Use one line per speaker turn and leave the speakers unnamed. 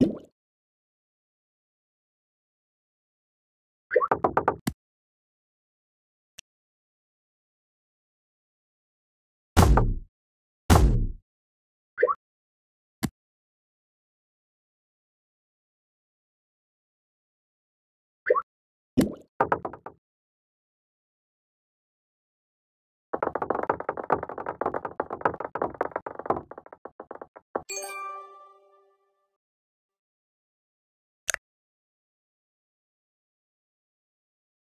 you